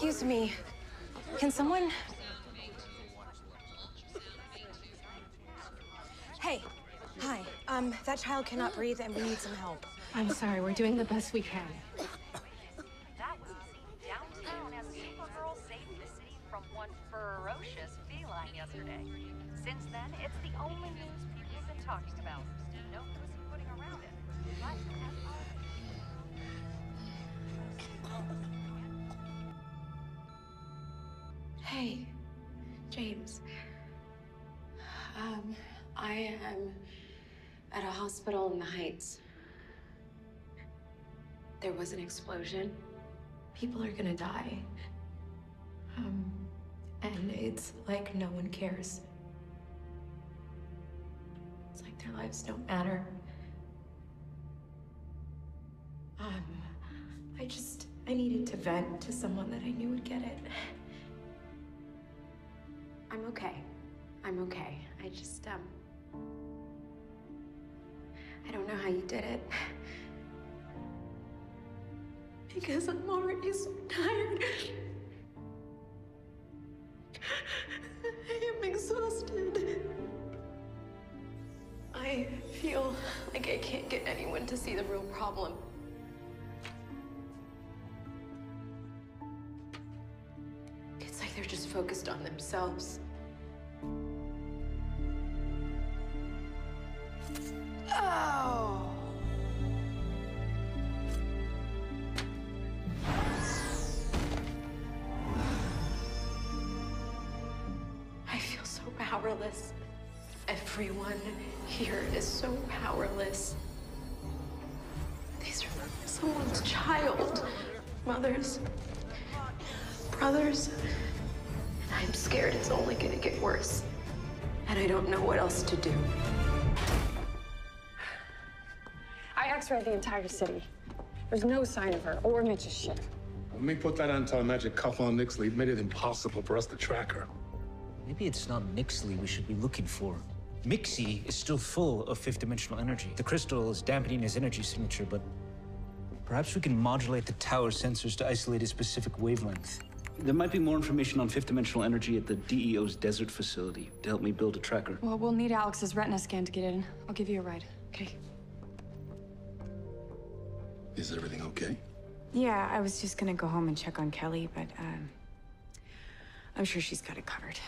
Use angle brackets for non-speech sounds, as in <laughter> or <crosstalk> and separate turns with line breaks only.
Excuse me. Can someone. Hey. Hi. Um, that child cannot breathe and we need some help.
I'm sorry, we're doing the best we can.
That was seen downtown as Supergirl saved the city from one ferocious feline yesterday. Since then, it's the only news people have been talking about.
Hey, James. Um, I am at a hospital in the Heights. There was an explosion. People are gonna die. Um, and it's like no one cares. It's like their lives don't matter. Um, I just, I needed to vent to someone that I knew would get it. I'm okay. I'm okay. I just, um. I don't know how you did it. <laughs> Because I'm already so tired. <laughs> I am exhausted. I feel like I can't get anyone to see the real problem. Just focused on themselves.
Oh.
I feel so powerless. Everyone here is so powerless. These are someone's child. Mothers, brothers. And I'm scared it's only gonna get worse. And I don't know what else to do.
I x-rayed the entire city. There's no sign of her or Mitch's ship.
Let me put that anti-magic cuff on Nyxly. Made it impossible for us to track her.
Maybe it's not Nyxly we should be looking for. Mxy is still full of fifth dimensional energy. The crystal is dampening his energy signature, but perhaps we can modulate the tower sensors to isolate a specific wavelength.
There might be more information on fifth dimensional energy at the DEO's desert facility to help me build a tracker.
Well, we'll need Alex's retina scan to get in. I'll give you a ride. Okay.
Is everything okay?
Yeah, I was just gonna go home and check on Kelly, but um, I'm sure she's got it covered.